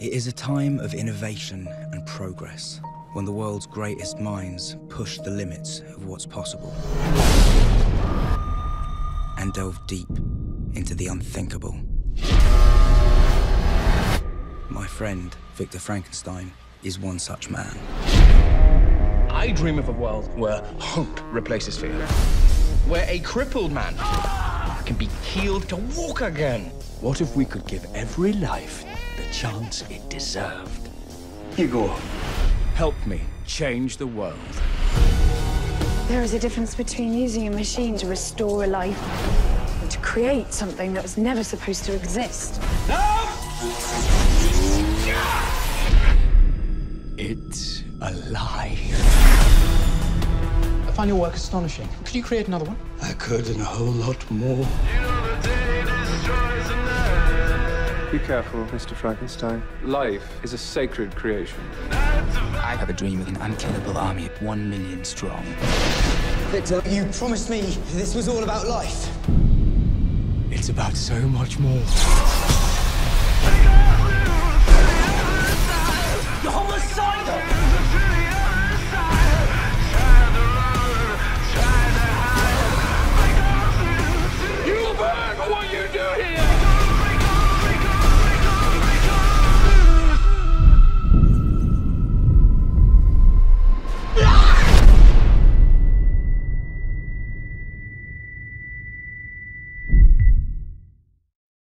It is a time of innovation and progress, when the world's greatest minds push the limits of what's possible and delve deep into the unthinkable. My friend, Victor Frankenstein, is one such man. I dream of a world where hope replaces fear. Where a crippled man can be healed to walk again. What if we could give every life the chance it deserved? Igor, Help me change the world. There is a difference between using a machine to restore a life and to create something that was never supposed to exist. No! It's alive. I find your work astonishing. Could you create another one? I could and a whole lot more. Be careful, Mr. Frankenstein. Life is a sacred creation. I have a dream of an unkillable army of one million strong. Victor, you promised me this was all about life. It's about so much more. You're homicidal!